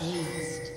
haste.